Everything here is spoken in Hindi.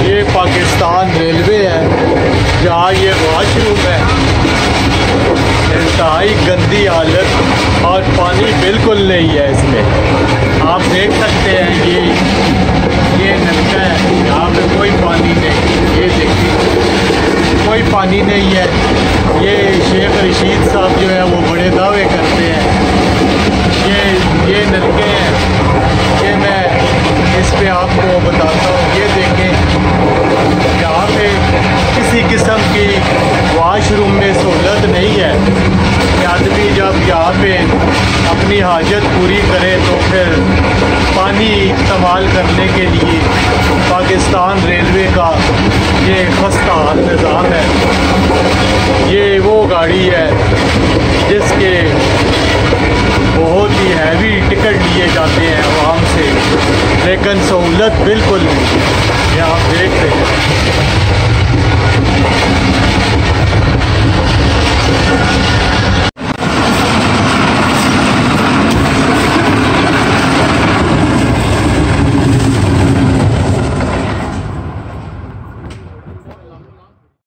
ये पाकिस्तान रेलवे है, जहाँ ये वॉशरूम है। इंतहाई गंदी हालत और पानी बिल्कुल नहीं है इसमें। आप देख सकते हैं ये ये नलका है यहाँ पे कोई पानी नहीं, ये देखिए। कोई पानी नहीं है। ये शेख रशीद साहब जो है, वो वाशरूम में सहूलत नहीं है कि आदमी जब यहाँ पे अपनी हाजत पूरी करे तो फिर पानी इस्तेमाल करने के लिए पाकिस्तान रेलवे का ये खस्ता निज़ाम है। ये वो गाड़ी है जिसके बहुत ही हैवी टिकट लिए जाते हैं आवाम से, लेकिन सहूलत बिल्कुल नहीं।